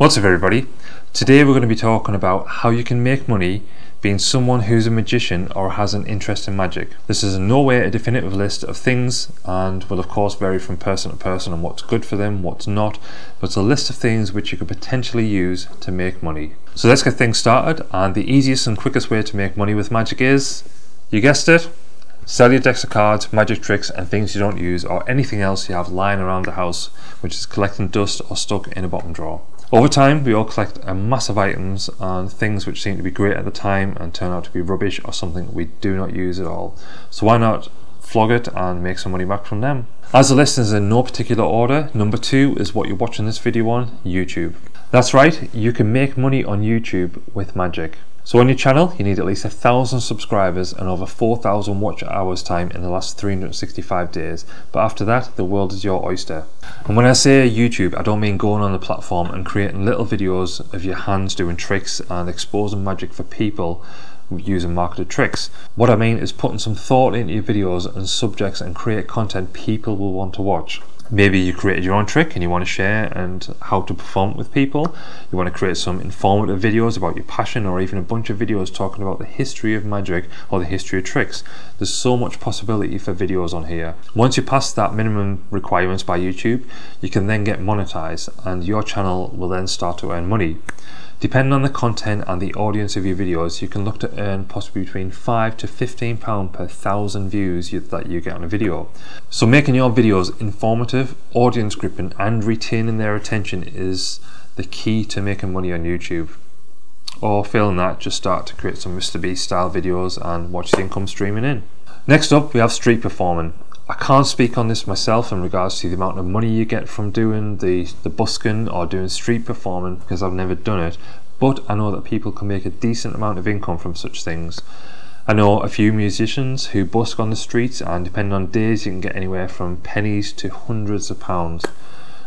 What's up everybody? Today we're going to be talking about how you can make money being someone who's a magician or has an interest in magic. This is in no way a definitive list of things and will of course vary from person to person on what's good for them, what's not, but it's a list of things which you could potentially use to make money. So let's get things started and the easiest and quickest way to make money with magic is, you guessed it, Sell your decks of cards, magic tricks, and things you don't use, or anything else you have lying around the house which is collecting dust or stuck in a bottom drawer. Over time, we all collect a massive items and things which seem to be great at the time and turn out to be rubbish or something we do not use at all. So why not flog it and make some money back from them? As the list is in no particular order, number two is what you're watching this video on, YouTube. That's right, you can make money on YouTube with magic. So on your channel, you need at least a thousand subscribers and over 4,000 watch hours time in the last 365 days. But after that, the world is your oyster. And when I say YouTube, I don't mean going on the platform and creating little videos of your hands doing tricks and exposing magic for people using marketed tricks. What I mean is putting some thought into your videos and subjects and create content people will want to watch maybe you created your own trick and you want to share and how to perform it with people. You want to create some informative videos about your passion or even a bunch of videos talking about the history of magic or the history of tricks. There's so much possibility for videos on here. Once you pass that minimum requirements by youtube you can then get monetized and your channel will then start to earn money Depending on the content and the audience of your videos, you can look to earn possibly between 5 to 15 pound per thousand views that you get on a video. So making your videos informative, audience gripping and retaining their attention is the key to making money on YouTube. Or failing that, just start to create some Mr. Beast style videos and watch the income streaming in. Next up, we have street performing. I can't speak on this myself in regards to the amount of money you get from doing the, the busking or doing street performing because I've never done it, but I know that people can make a decent amount of income from such things. I know a few musicians who busk on the streets, and depending on days, you can get anywhere from pennies to hundreds of pounds.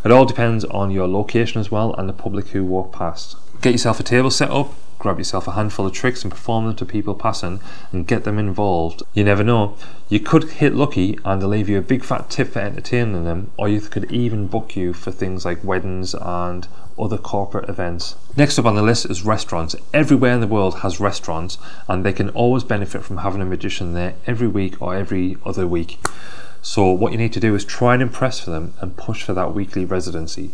It all depends on your location as well and the public who walk past. Get yourself a table set up, grab yourself a handful of tricks and perform them to people passing and get them involved. You never know. You could hit lucky and they'll leave you a big fat tip for entertaining them, or you could even book you for things like weddings and other corporate events. Next up on the list is restaurants. Everywhere in the world has restaurants and they can always benefit from having a magician there every week or every other week. So what you need to do is try and impress for them and push for that weekly residency.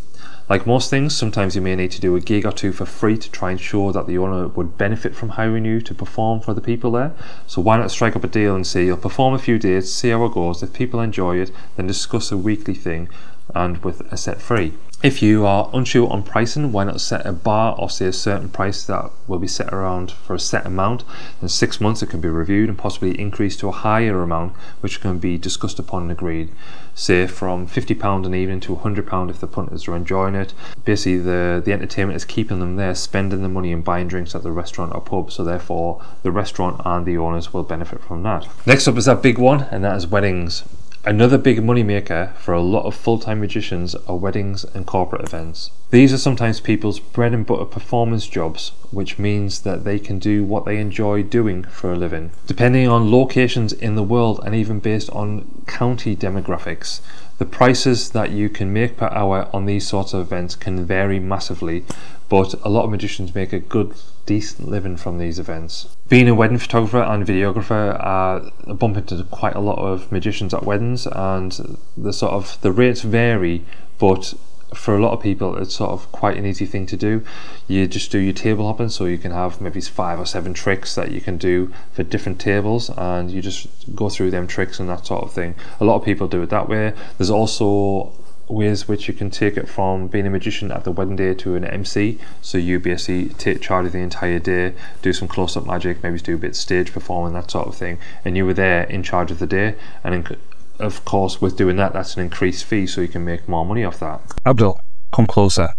Like most things, sometimes you may need to do a gig or two for free to try and show that the owner would benefit from hiring you to perform for the people there. So why not strike up a deal and say you'll perform a few days, see how it goes. If people enjoy it, then discuss a weekly thing and with a set free. If you are unsure on pricing, why not set a bar or say a certain price that will be set around for a set amount? In six months, it can be reviewed and possibly increased to a higher amount, which can be discussed upon and agreed. Say from £50 an evening to £100 if the punters are enjoying it. Basically, the, the entertainment is keeping them there, spending the money and buying drinks at the restaurant or pub, so therefore the restaurant and the owners will benefit from that. Next up is that big one, and that is weddings. Another big moneymaker for a lot of full-time magicians are weddings and corporate events. These are sometimes people's bread and butter performance jobs, which means that they can do what they enjoy doing for a living. Depending on locations in the world and even based on county demographics, the prices that you can make per hour on these sorts of events can vary massively, but a lot of magicians make a good, decent living from these events. Being a wedding photographer and videographer, uh, I bump into quite a lot of magicians at weddings, and the sort of the rates vary, but for a lot of people it's sort of quite an easy thing to do. You just do your table hopping so you can have maybe five or seven tricks that you can do for different tables and you just go through them tricks and that sort of thing. A lot of people do it that way. There's also ways which you can take it from being a magician at the wedding day to an MC. So you basically take charge of the entire day, do some close-up magic, maybe do a bit of stage performing, that sort of thing, and you were there in charge of the day. And of course, with doing that, that's an increased fee, so you can make more money off that. Abdul, come closer.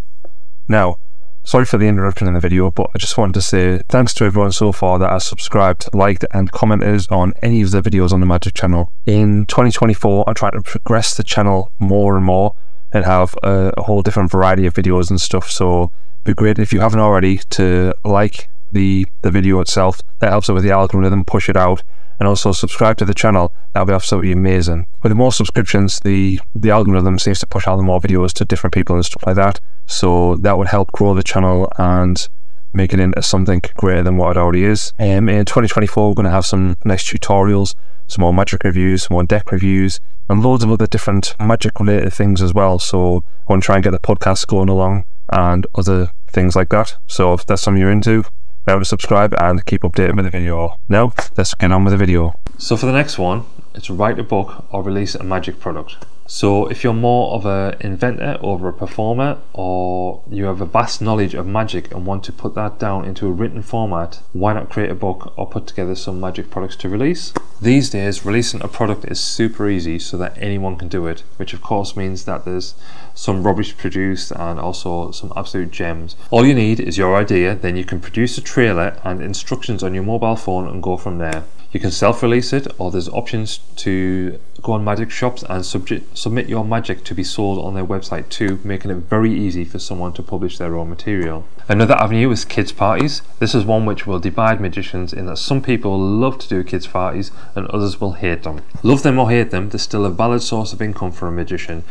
Now, sorry for the interruption in the video, but I just wanted to say thanks to everyone so far that has subscribed, liked, and commented on any of the videos on the Magic channel. In 2024, I'm trying to progress the channel more and more and have a, whole different variety of videos and stuff. So it'd be great if you haven't already to like the the video itself. That helps it with the algorithm, push it out and also subscribe to the channel. That would be absolutely amazing. With the more subscriptions, the the algorithm seems to push out the more videos to different people and stuff like that. So that would help grow the channel and make it into something greater than what it already is. Um, in 2024, we're going to have some nice tutorials, some more magic reviews, some more deck reviews, and loads of other different magic related things as well. So I want to try and get the podcast going along and other things like that. So if that's something you're into, remember to subscribe and keep updated with the video. Now, let's get on with the video. So for the next one, it's write a book or release a magic product. So if you're more of an inventor over a performer or you have a vast knowledge of magic and want to put that down into a written format, why not create a book or put together some magic products to release? These days, releasing a product is super easy so that anyone can do it, which of course means that there's some rubbish produced and also some absolute gems. All you need is your idea, then you can produce a trailer and instructions on your mobile phone and go from there. You can self-release it or there's options to go on magic shops and subject, submit your magic to be sold on their website too, making it very easy for someone to publish their own material. Another avenue is kids parties. This is one which will divide magicians in that some people love to do kids parties and others will hate them. Love them or hate them, they're still a valid source of income for a magician.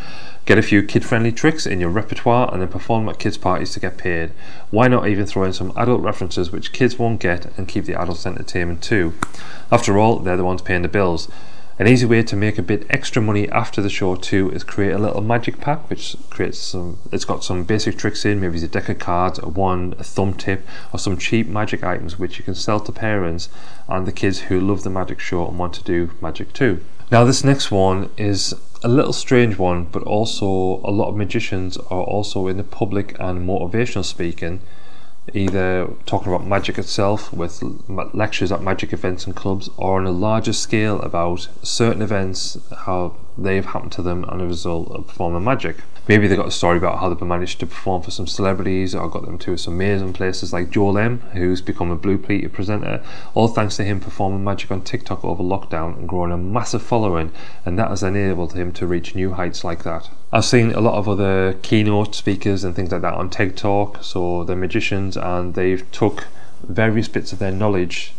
Get a few kid-friendly tricks in your repertoire and then perform at kids parties to get paid. Why not even throw in some adult references which kids won't get and keep the adults entertainment too? After all, they're the ones paying the bills. An easy way to make a bit extra money after the show too is create a little magic pack which creates some it's got some basic tricks in, maybe a deck of cards, a wand, a thumb tip, or some cheap magic items which you can sell to parents and the kids who love the magic show and want to do magic too. Now this next one is a little strange one, but also a lot of magicians are also in the public and motivational speaking, either talking about magic itself with lectures at magic events and clubs, or on a larger scale about certain events, how they've happened to them as a result of performing magic. Maybe they got a story about how they've managed to perform for some celebrities or got them to some amazing places like Joel M, who's become a Blue Peter presenter, all thanks to him performing magic on TikTok over lockdown and growing a massive following, and that has enabled him to reach new heights like that. I've seen a lot of other keynote speakers and things like that on TikTok, so they're magicians and they've took various bits of their knowledge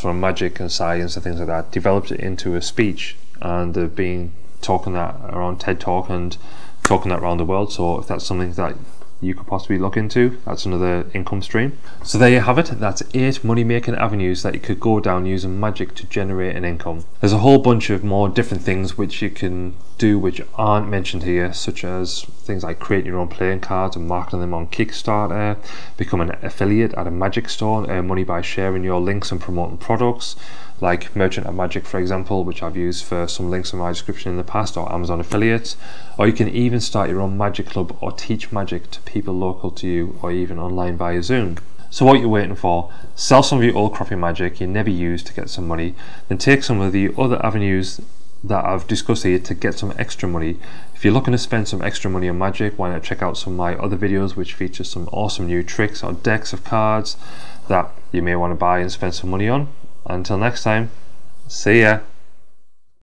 from magic and science and things like that, developed it into a speech, and they've been talking that around TED Talk and talking that around the world. So if that's something that you could possibly look into. That's another income stream. So there you have it. That's eight money making avenues that you could go down using magic to generate an income. There's a whole bunch of more different things which you can do which aren't mentioned here, such as things like creating your own playing cards and marketing them on Kickstarter, become an affiliate at a magic store and earn money by sharing your links and promoting products, like Merchant of Magic, for example, which I've used for some links in my description in the past, or Amazon affiliates. Or you can even start your own magic club or teach magic to people local to you, or even online via Zoom. So what you're waiting for, sell some of your old crappy magic you never use to get some money, then take some of the other avenues that I've discussed here to get some extra money. If you're looking to spend some extra money on magic, why not check out some of my other videos which feature some awesome new tricks or decks of cards that you may want to buy and spend some money on. Until next time, see ya.